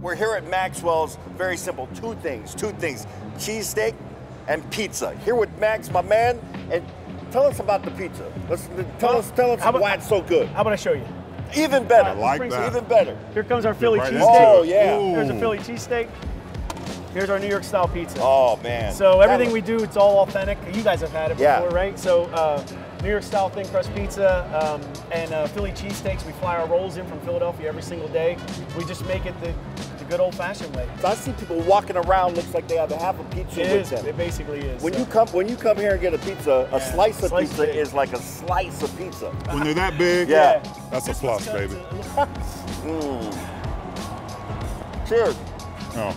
We're here at Maxwell's. Very simple. Two things. Two things. Cheesesteak and pizza. Here with Max, my man, and tell us about the pizza. Let's tell us tell us How about- why it's so good. How about I show you? Even better. I like that. Even better. Here comes our Philly right cheesesteak. Oh yeah. Ooh. Here's a Philly cheesesteak. Here's our New York style pizza. Oh man. So everything That- we do, it's all authentic. You guys have had it Yeah. before, right? So uh, New York style thin crust pizza um, and uh, Philly cheesesteaks. We fly our rolls in from Philadelphia every single day. We just make it the, the good old fashioned way. I see people walking around. Looks like they have a half a pizza It with is. them. It basically is. When So- you come when you come here and get a pizza, a Yeah. slice of Slice pizza big. is like a slice of pizza. When they're that big, Yeah. that's a plus, baby. Cheers. Oh,